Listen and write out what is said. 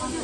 啊就